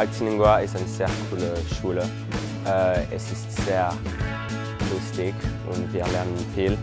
Altinengua ist eine sehr coole Schule. Äh, es ist sehr lustig und wir lernen viel.